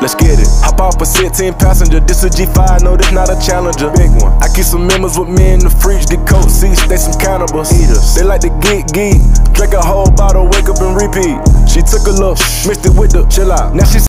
Let's get it. Hop off a 16 passenger. This a G5, no, this not a challenger. Big one. I keep some members with me in the fridge. The coat seats, they some cannibals. Eaters. They like to get geek. Drink a whole bottle, wake up and repeat. She took a look, mixed it with the chill out. Now she